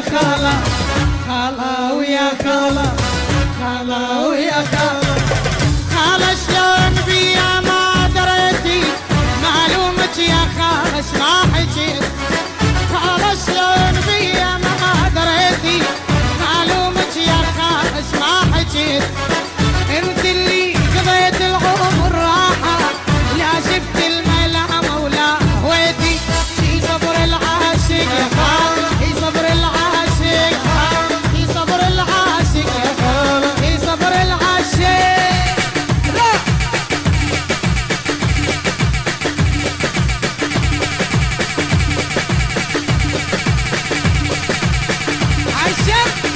خالة خالة ويا خالة خالة Aisha.